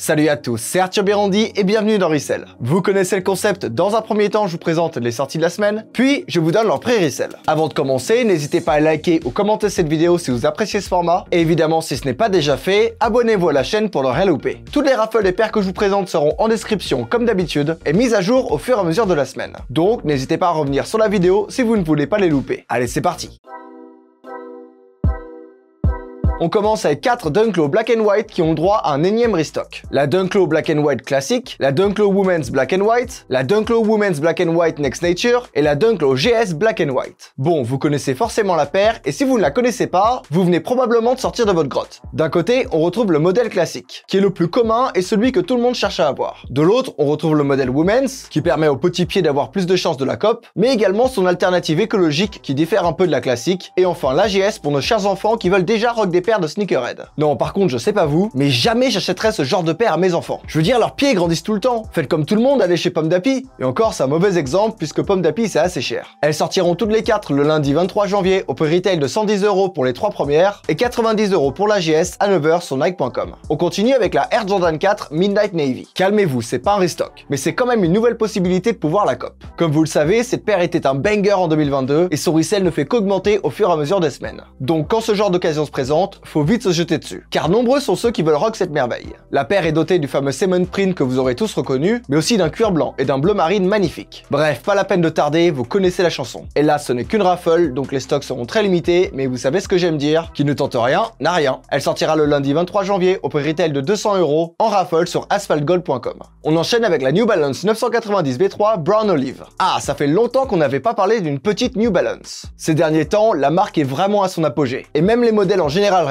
Salut à tous, c'est Arthur Bérondi et bienvenue dans Resell. Vous connaissez le concept, dans un premier temps je vous présente les sorties de la semaine, puis je vous donne leur prix Resell. Avant de commencer, n'hésitez pas à liker ou commenter cette vidéo si vous appréciez ce format, et évidemment si ce n'est pas déjà fait, abonnez-vous à la chaîne pour ne rien louper. Toutes les raffles et paires que je vous présente seront en description comme d'habitude, et mises à jour au fur et à mesure de la semaine. Donc n'hésitez pas à revenir sur la vidéo si vous ne voulez pas les louper. Allez c'est parti on commence avec 4 Dunklo Black and White qui ont droit à un énième restock. La Dunklo Black and White classique, la Dunklo Women's Black and White, la Dunklo Women's Black and White Next Nature et la Dunklo GS Black and White. Bon, vous connaissez forcément la paire et si vous ne la connaissez pas, vous venez probablement de sortir de votre grotte. D'un côté, on retrouve le modèle classique, qui est le plus commun et celui que tout le monde cherche à avoir. De l'autre, on retrouve le modèle Women's, qui permet aux petits pieds d'avoir plus de chances de la COP, mais également son alternative écologique qui diffère un peu de la classique, et enfin la GS pour nos chers enfants qui veulent déjà rock des de sneakerhead. Non, par contre, je sais pas vous, mais jamais j'achèterais ce genre de paire à mes enfants. Je veux dire, leurs pieds grandissent tout le temps. Faites comme tout le monde, allez chez Pomme d'Api. Et encore, c'est un mauvais exemple puisque Pomme d'Api c'est assez cher. Elles sortiront toutes les 4 le lundi 23 janvier au prix retail de 110 euros pour les 3 premières et 90 euros pour la GS à 9h sur Nike.com. On continue avec la Air Jordan 4 Midnight Navy. Calmez-vous, c'est pas un restock, mais c'est quand même une nouvelle possibilité de pouvoir la cop. Comme vous le savez, cette paire était un banger en 2022 et son resell ne fait qu'augmenter au fur et à mesure des semaines. Donc quand ce genre d'occasion se présente, faut vite se jeter dessus. Car nombreux sont ceux qui veulent rock cette merveille. La paire est dotée du fameux Simon Print que vous aurez tous reconnu, mais aussi d'un cuir blanc et d'un bleu marine magnifique. Bref, pas la peine de tarder, vous connaissez la chanson. Et là, ce n'est qu'une raffle, donc les stocks seront très limités, mais vous savez ce que j'aime dire, qui ne tente rien, n'a rien. Elle sortira le lundi 23 janvier au prix retail de 200 euros en raffle sur asphaltgold.com. On enchaîne avec la New Balance 990 B3 Brown Olive. Ah, ça fait longtemps qu'on n'avait pas parlé d'une petite New Balance. Ces derniers temps, la marque est vraiment à son apogée. Et même les modèles en général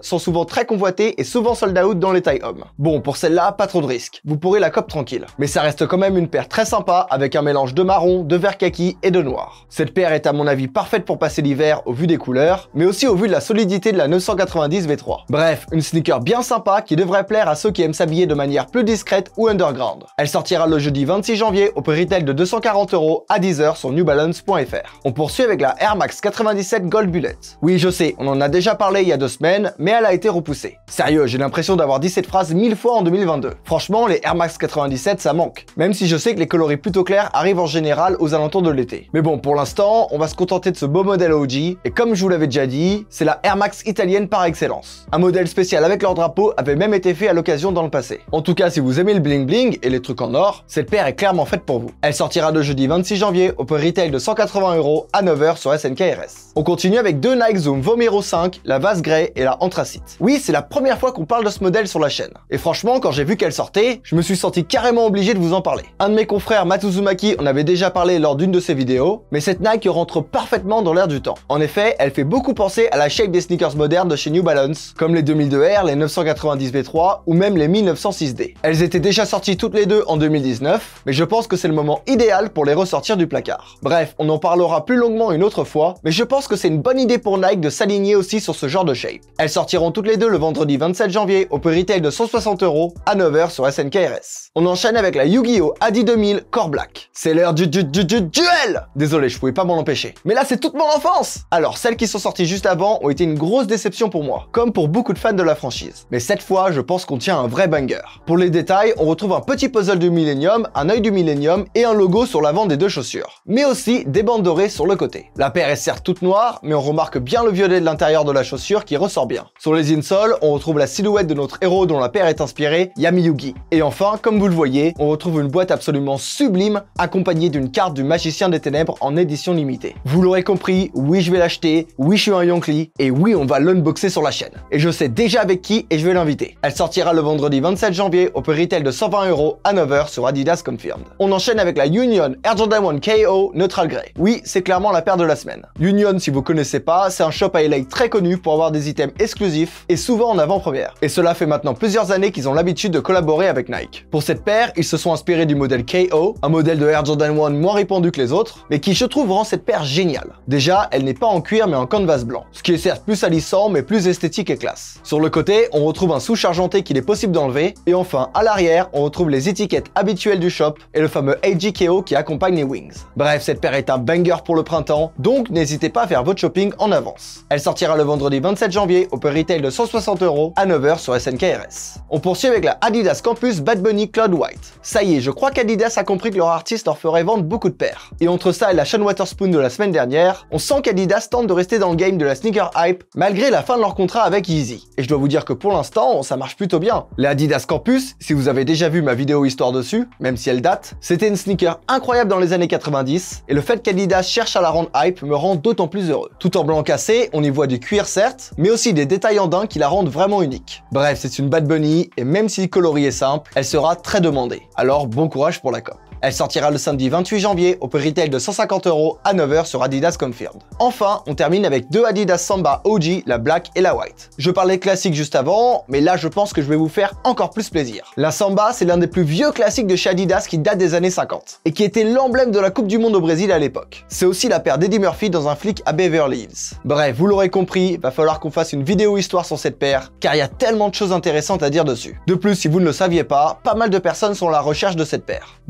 sont souvent très convoités et souvent sold out dans les tailles hommes. Bon, pour celle-là, pas trop de risques. Vous pourrez la cop tranquille. Mais ça reste quand même une paire très sympa avec un mélange de marron, de vert kaki et de noir. Cette paire est à mon avis parfaite pour passer l'hiver au vu des couleurs, mais aussi au vu de la solidité de la 990 V3. Bref, une sneaker bien sympa qui devrait plaire à ceux qui aiment s'habiller de manière plus discrète ou underground. Elle sortira le jeudi 26 janvier au prix retail de 240 euros à 10h sur newbalance.fr. On poursuit avec la Air Max 97 Gold Bullet. Oui, je sais, on en a déjà parlé il y a deux semaines, mais elle a été repoussée. Sérieux, j'ai l'impression d'avoir dit cette phrase mille fois en 2022. Franchement, les Air Max 97, ça manque. Même si je sais que les coloris plutôt clairs arrivent en général aux alentours de l'été. Mais bon, pour l'instant, on va se contenter de ce beau modèle OG, et comme je vous l'avais déjà dit, c'est la Air Max italienne par excellence. Un modèle spécial avec leur drapeau avait même été fait à l'occasion dans le passé. En tout cas, si vous aimez le bling bling et les trucs en or, cette paire est clairement faite pour vous. Elle sortira le jeudi 26 janvier au prix retail de 180 euros à 9h sur SNKRS. On continue avec deux Nike Zoom Vomero 5, la vase grey et la anthracite. Oui, c'est la première fois qu'on parle de ce modèle sur la chaîne. Et franchement, quand j'ai vu qu'elle sortait, je me suis senti carrément obligé de vous en parler. Un de mes confrères, Matuzumaki, en avait déjà parlé lors d'une de ses vidéos, mais cette Nike rentre parfaitement dans l'air du temps. En effet, elle fait beaucoup penser à la shape des sneakers modernes de chez New Balance, comme les 2002R, les 990 V3 ou même les 1906D. Elles étaient déjà sorties toutes les deux en 2019, mais je pense que c'est le moment idéal pour les ressortir du placard. Bref, on en parlera plus longuement une autre fois, mais je pense que c'est une bonne idée pour Nike de s'aligner aussi sur ce genre de shape. Elles sortiront toutes les deux le vendredi 27 janvier au prix retail de 160 euros à 9h sur SNKRS. On enchaîne avec la Yu-Gi-Oh! Adi 2000 Core Black. C'est l'heure du, du, du, du duel Désolé, je pouvais pas m'en empêcher. Mais là, c'est toute mon enfance Alors, celles qui sont sorties juste avant ont été une grosse déception pour moi, comme pour beaucoup de fans de la franchise. Mais cette fois, je pense qu'on tient un vrai banger. Pour les détails, on retrouve un petit puzzle du Millennium, un œil du Millennium et un logo sur l'avant des deux chaussures. Mais aussi des bandes dorées sur le côté. La paire est certes toute noire, mais on remarque bien le violet de l'intérieur de la chaussure qui ressort bien. Sur les insoles, on retrouve la silhouette de notre héros dont la paire est inspirée, Yami-Yugi. Et enfin, comme vous le voyez, on retrouve une boîte absolument sublime, accompagnée d'une carte du Magicien des Ténèbres en édition limitée. Vous l'aurez compris, oui je vais l'acheter, oui je suis un Yonkli, et oui on va l'unboxer sur la chaîne. Et je sais déjà avec qui et je vais l'inviter. Elle sortira le vendredi 27 janvier au prix retail de 120 euros à 9h sur Adidas Confirmed. On enchaîne avec la Union Air Jordan 1 KO Neutral Grey. Oui, c'est clairement la paire de la semaine. Union, si vous connaissez pas, c'est un shop à LA très connu pour avoir des items exclusifs et souvent en avant-première. Et cela fait maintenant plusieurs années qu'ils ont l'habitude de collaborer avec Nike. Pour cette paire, ils se sont inspirés du modèle KO, un modèle de Air Jordan 1 moins répandu que les autres, mais qui je trouve rend cette paire géniale. Déjà, elle n'est pas en cuir mais en canvas blanc, ce qui est certes plus salissant mais plus esthétique et classe. Sur le côté, on retrouve un souche argenté qu'il est possible d'enlever, et enfin, à l'arrière, on retrouve les étiquettes habituelles du shop et le fameux AGKO qui accompagne les wings. Bref, cette paire est un banger pour le printemps, donc n'hésitez pas à faire votre shopping en avance. Elle sortira le vendredi 27 janvier au prix retail de 160 euros à 9h sur SNKRS. On poursuit avec la Adidas Campus Bad Bunny Cloud White. Ça y est, je crois qu'Adidas a compris que leur artiste leur ferait vendre beaucoup de paires. Et entre ça et la Sean Waterspoon de la semaine dernière, on sent qu'Adidas tente de rester dans le game de la sneaker hype malgré la fin de leur contrat avec Yeezy. Et je dois vous dire que pour l'instant, ça marche plutôt bien. La Adidas Campus, si vous avez déjà vu ma vidéo histoire dessus, même si elle date, c'était une sneaker incroyable dans les années 90 et le fait qu'Adidas cherche à la rendre hype me rend d'autant plus heureux. Tout en blanc cassé, on y voit du cuir certes, mais aussi des détails en daim qui la rendent vraiment unique. Bref, c'est une Bad Bunny et même si le coloris est simple, elle sera très demandée. Alors bon courage pour la COP. Elle sortira le samedi 28 janvier au prix retail de 150 euros à 9h sur Adidas Confirmed. Enfin, on termine avec deux Adidas Samba OG, la black et la white. Je parlais classique juste avant, mais là je pense que je vais vous faire encore plus plaisir. La Samba, c'est l'un des plus vieux classiques de chez Adidas qui date des années 50 et qui était l'emblème de la Coupe du Monde au Brésil à l'époque. C'est aussi la paire d'Eddie Murphy dans un flic à Beverly Hills. Bref, vous l'aurez compris, va falloir qu'on fasse une vidéo histoire sur cette paire, car il y a tellement de choses intéressantes à dire dessus. De plus, si vous ne le saviez pas, pas mal de personnes sont à la recherche de cette paire.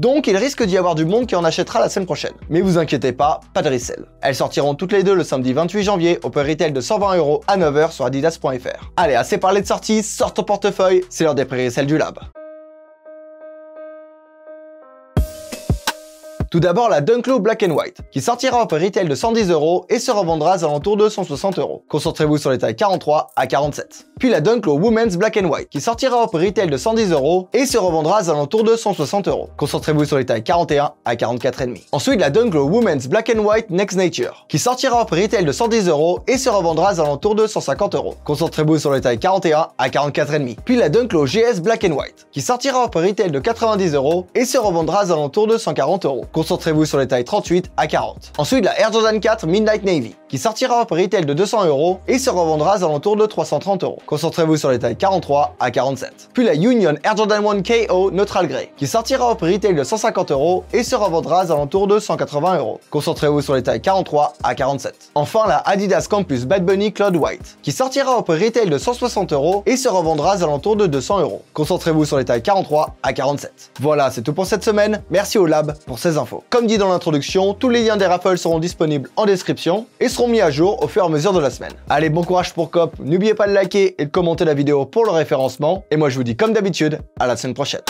Risque d'y avoir du monde qui en achètera la semaine prochaine. Mais vous inquiétez pas, pas de resell. Elles sortiront toutes les deux le samedi 28 janvier au prix retail de 120 euros à 9h sur adidas.fr. Allez, assez parlé de sortie, sort ton portefeuille, c'est l'heure des prix resell du lab. Tout d'abord la Dunklo Black White, qui sortira prix retail de 110 euros et se revendra à alentours de 160 euros. Concentrez-vous sur les tailles 43 à 47. Puis la Dunklo Women's Black White, qui sortira prix retail de 110 euros et se revendra à alentours de 160 euros. Concentrez-vous sur les tailles 41 à 44,5. Ensuite la Dunklo Women's Black White Next Nature, qui sortira prix retail de 110 euros et se revendra à alentours de 150 euros. Concentrez-vous sur les tailles 41 à 44,5. Puis la Dunklo GS Black White, qui sortira prix retail de 90 euros et se revendra à alentours de 140 euros. Concentrez-vous sur les tailles 38 à 40. Ensuite, la Air Jordan 4 Midnight Navy, qui sortira au prix retail de 200 euros et se revendra à alentours de 330 euros. Concentrez-vous sur les tailles 43 à 47. Puis la Union Air Jordan 1 KO Neutral Grey, qui sortira au prix retail de 150 euros et se revendra à alentours de 180 euros. Concentrez-vous sur les tailles 43 à 47. Enfin, la Adidas Campus Bad Bunny Cloud White, qui sortira au prix retail de 160 euros et se revendra à alentours de 200 euros. Concentrez-vous sur les tailles 43 à 47. Voilà, c'est tout pour cette semaine. Merci au Lab pour ces Comme dit dans l'introduction, tous les liens des raffles seront disponibles en description et seront mis à jour au fur et à mesure de la semaine. Allez, bon courage pour COP, n'oubliez pas de liker et de commenter la vidéo pour le référencement, et moi je vous dis comme d'habitude, à la semaine prochaine.